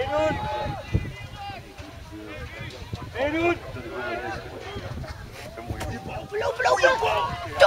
Meedoen! Meedoen! Lopen, lopen!